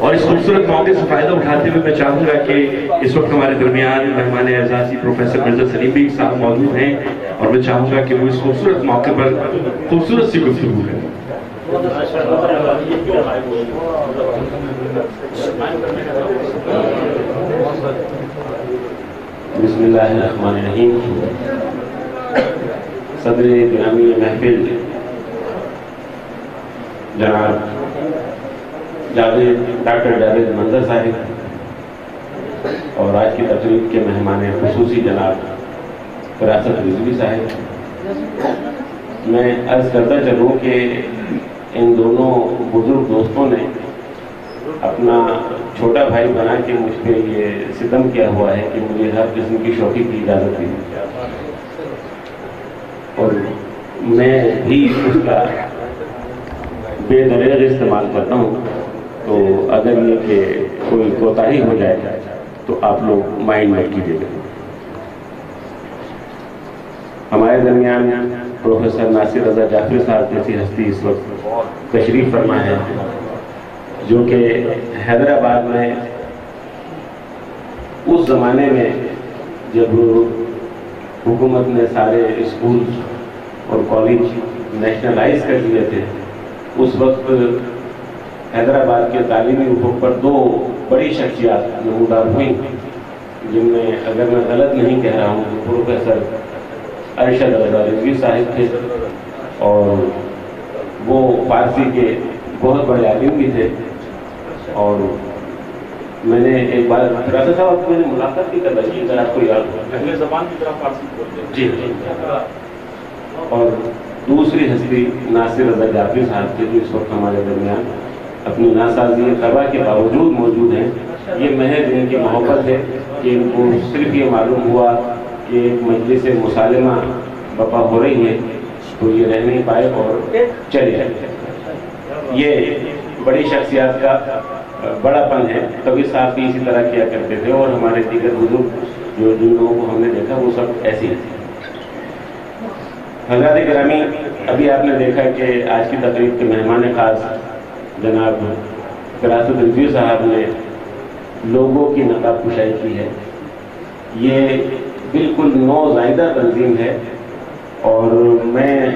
اور اس خوبصورت موقع سے فائدہ اٹھاتے ہوئے میں چاہوں گا کہ اس وقت ہمارے درمیان مہمان اعزازی پروفیسر مرزا سلیم بیگ صاحب موجود ہیں اور میں چاہوں گا کہ وہ اس خوبصورت موقع پر خوبصورت سی گفتگو کریں۔ بسم اللہ الرحمن الرحیم۔ صدر گرامی محفل جناب جاوید ڈاکٹر جاوید منظر صاحب اور آج کی تقریب کے مہمان خصوصی جناب فراست رضوی صاحب۔ میں عرض کرتا چلوں کہ ان دونوں بزرگ دوستوں نے اپنا چھوٹا بھائی بنا کے مجھ پہ یہ ستم کیا ہوا ہے کہ مجھے ہر قسم کی شوقی کی اجازت دی۔ اور میں بھی اس کا بے دریغ استعمال کرتا ہوں۔ تو اگر یہ کہ کوئی کوتاہی ہو جائے تو آپ لوگ مائنڈ میں کیجیے گا ہمارے درمیان پروفیسر ناصر رضا جعفر صاحب جیسی ہستی اس وقت تشریف فرما ہے، جو کہ حیدرآباد میں اس زمانے میں جب حکومت نے سارے اسکول اور کالج نیشنلائز کر دیے تھے، اس وقت حیدرآباد کے تعلیمی افق پر دو بڑی شخصیات نمودار ہوئیں۔ جن میں اگر میں غلط نہیں کہہ رہا ہوں تو پروفیسر ارشد رضا رضوی صاحب تھے اور وہ فارسی کے بہت بڑے عالم بھی تھے۔ اور میں نے ایک بار راجا صاحب میں نے ملاقات بھی کر رہی اگر آپ کو یاد ہو۔ زبان کی طرف فارسی بولتے جی جی۔ اور دوسری ہستی ناصر رضا جعفری صاحب تھے جو اس وقت ہمارے درمیان اپنی ناسازی قبا کے باوجود موجود ہیں۔ یہ محض ان کی محبت ہے کہ ان کو صرف یہ معلوم ہوا کہ ایک مجلس مسالمہ بپا ہو رہی ہے تو یہ رہ نہیں پائے اور چلے جائے یہ بڑی شخصیات کا بڑا پن ہے۔ کبھی صاحب بھی اسی طرح کیا کرتے تھے اور ہمارے دیگر بزرگ جو جن لوگوں کو ہم نے دیکھا، وہ سب ایسے ہی حضرات گرامی، ابھی آپ نے دیکھا کہ آج کی تقریب کے مہمان خاص جناب، فراست رضوی صاحب نے لوگوں کی نقاب کشائی کی ہے۔ یہ بالکل نو زائدہ تنظیم ہے اور میں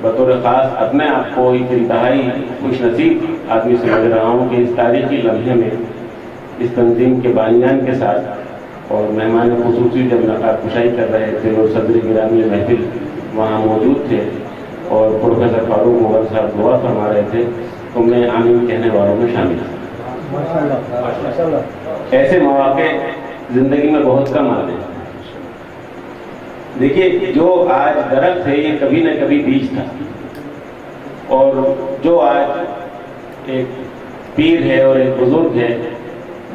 بطور خاص اپنے آپ کو ایک انتہائی خوش نصیب آدمی سمجھ رہا ہوں کہ اس تاریخی لمحے میں اس تنظیم کے بانیان کے ساتھ اور مہمان خصوصی جب نقاب کشائی کر رہے تھے اور صدر گرامی محفل وہاں موجود تھے اور پروفیسر فاروق مغل صاحب دعا فرما رہے تھے تو میں آمین کہنے والوں میں شامل ہوں ایسے مواقع زندگی میں بہت کم آتے ہیں۔ دیکھیے، جو آج درخت ہے، یہ کبھی نہ کبھی بیج تھا۔ اور جو آج ایک پیر ہے اور ایک بزرگ ہے،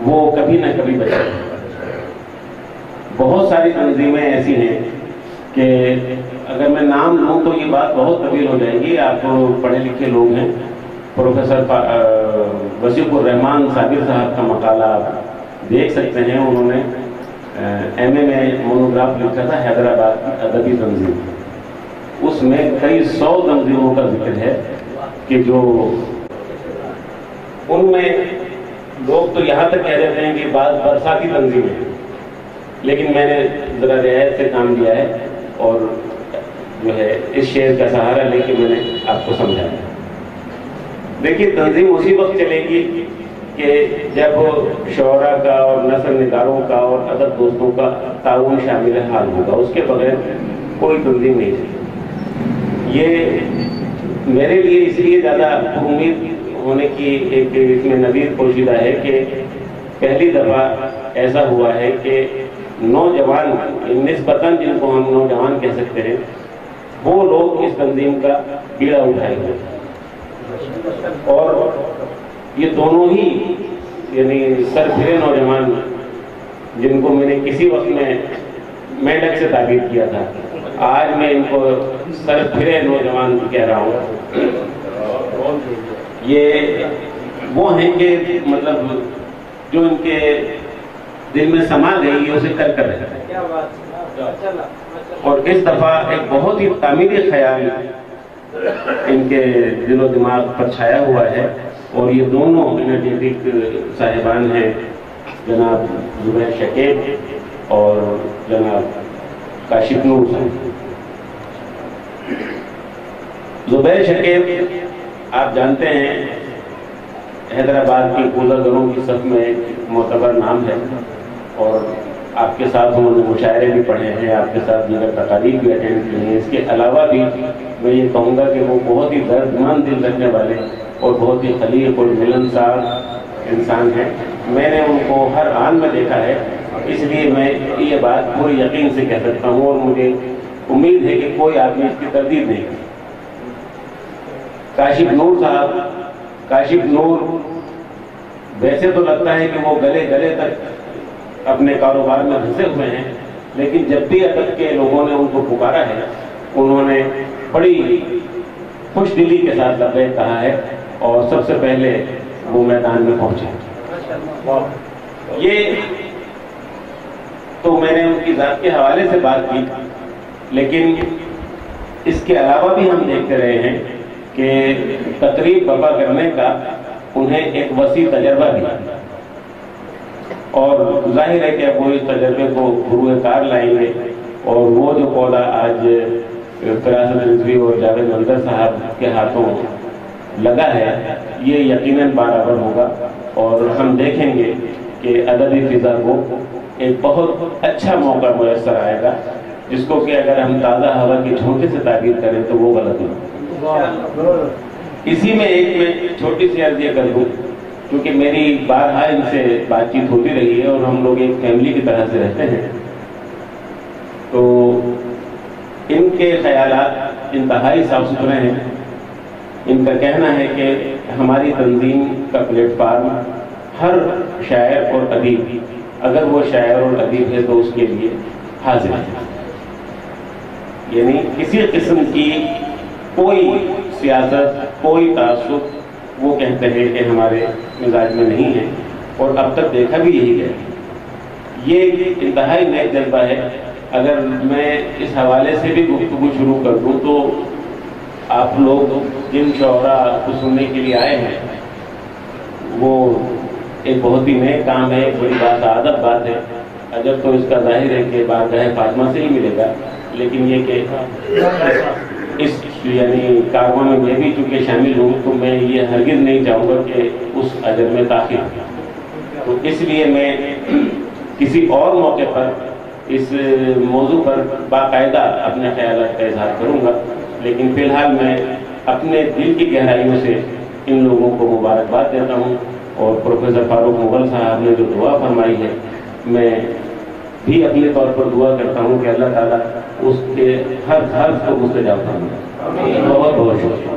وہ کبھی نہ کبھی بچا بہت ساری تنظیمیں ایسی ہیں کہ اگر میں نام لوں تو یہ بات بہت طویل ہو جائے گی۔ آپ پڑھے لکھے لوگ ہیں پروفیسر وسیق الرحمان صابر صاحب کا مقالہ آپ دیکھ سکتے ہیں، انہوں نے ایم اے میں مونوگراف لکھا تھا، حیدرآباد کی ادبی تنظیم۔ اس میں کئی سو تنظیموں کا ذکر ہے کہ جو ان میں لوگ تو یہاں تک کہہ دیتے ہیں کہ بعض برساتی تنظیمیں لیکن میں نے ذرا رعایت سے کام لیا ہے اور جو ہے، اس شعر کا سہارا لے کے میں نے آپ کو سمجھایا۔ دیکھیے، تنظیم اسی وقت چلے گی کہ جب شعراء کا اور نثر نگاروں کا اور ادب دوستوں کا تعاون شامل حال ہوگا، اس کے بغیر کوئی تنظیم نہیں چلے یہ میرے لیے اس لیے زیادہ امید ہونے کی ایک اس میں نوید پوشیدہ ہے کہ پہلی دفعہ ایسا ہوا ہے کہ نوجوان، نسبتاً جن کو ہم نوجوان کہہ سکتے ہیں، وہ لوگ اس تنظیم کا بیڑا اٹھائے ہوئے اور یہ دونوں ہی یعنی سر پھرے نوجوان جن کو میں نے کسی وقت میں میڈک سے تعبیر کیا تھا، آج میں ان کو سر پھرے نوجوان کہہ رہا ہوں۔ یہ وہ ہیں کہ مطلب جو ان کے دل میں سما گئی اسے کر کر رہے اور اس دفعہ ایک بہت ہی تعمیری خیال ان کے دل و دماغ پر چھایا ہوا ہے اور یہ دونوں انرجیٹک صاحبان ہیں، جناب زبیر شکیب اور جناب کاشف نور صاحب زبیر شکیب، آپ جانتے ہیں، حیدرآباد کی پوزا گروں کی صف میں ایک معتبر نام ہے اور آپ کے ساتھ انہوں نے مشاعرے بھی پڑھے ہیں، آپ کے ساتھ دیگر تقاریب بھی اٹینڈ کی ہیں۔ اس کے علاوہ بھی میں یہ کہوں گا کہ وہ بہت ہی درد مند دل رکھنے والے اور بہت ہی خلیق اور ملنسار انسان ہیں۔ میں نے ان کو ہر آن میں دیکھا ہے، اس لیے میں یہ بات پوری یقین سے کہہ سکتا ہوں اور مجھے امید ہے کہ کوئی آدمی اس کی تردید نہیں کاشف نور صاحب، کاشف نور، ویسے تو لگتا ہے کہ وہ گلے گلے تک اپنے کاروبار میں پھنسے ہوئے ہیں، لیکن جب بھی ادب کے لوگوں نے ان کو پکارا ہے، انہوں نے بڑی خوش دلی کے ساتھ لبیک کہا ہے، اور سب سے پہلے وہ میدان میں پہنچے۔ یہ تو میں نے ان کی ذات کے حوالے سے بات کی، لیکن اس کے علاوہ بھی ہم دیکھتے رہے ہیں کہ تقریب بپا کرنے کا انہیں ایک وسیع تجربہ دیا۔ اور ظاہر ہے کہ وہ اس تجربے کو گروہ کار لائیں گے اور وہ جو پودا آج فراست رضوی اور جاوید منظر صاحب کے ہاتھوں لگا ہے یہ یقیناً برابر ہوگا اور ہم دیکھیں گے کہ ادبی فضا کو ایک بہت اچھا موقع میسر آئے گا جس کو کہ اگر ہم تازہ ہوا کے جھونکے سے تعبیر کریں تو وہ غلط نہیں اسی میں ایک میں چھوٹی سی عرض یہ کر دوں کیونکہ میری بارہا ان سے بات چیت ہوتی رہی ہے اور ہم لوگ ایک فیملی کی طرح سے رہتے ہیں۔ تو ان کے خیالات انتہائی صاف ستھرے ہیں۔ ان کا کہنا ہے کہ ہماری تنظیم کا پلیٹ فارم ہر شاعر اور ادیب، اگر وہ شاعر اور ادیب ہے تو اس کے لیے حاضر ہے۔ یعنی کسی قسم کی کوئی سیاست، کوئی تعصب وہ کہتے ہیں کہ ہمارے مزاج میں نہیں ہے اور اب تک دیکھا بھی یہی ہے۔ یہ انتہائی نئے جذبہ ہے۔ اگر میں اس حوالے سے بھی گفتگو شروع کر دوں تو آپ لوگ جن شعرا کو سننے کے لیے آئے ہیں، وہ ایک بہت ہی نئے کام ہے، ایک بڑی بات، عادت بات ہے۔ اگر تو اس کا ظاہر ہے کہ بات ہے فاطمہ سے ہی ملے گا، لیکن یہ کہ اس یعنی کارواں میں میں بھی چونکہ شامل ہوں تو میں یہ ہرگز نہیں چاہوں گا کہ اس اجر میں تاخیر تو اس لیے میں کسی اور موقع پر اس موضوع پر باقاعدہ اپنے خیالات کا اظہار کروں گا۔ لیکن فی الحال میں اپنے دل کی گہرائیوں سے ان لوگوں کو مبارکباد دیتا ہوں اور پروفیسر فاروق مغل صاحب نے جو دعا فرمائی ہے، میں بھی اپنے طور پر دعا کرتا ہوں کہ اللہ تعالیٰ اس کے ہر حرف کو مستجاب فرمائے بہت بہت شکریہ۔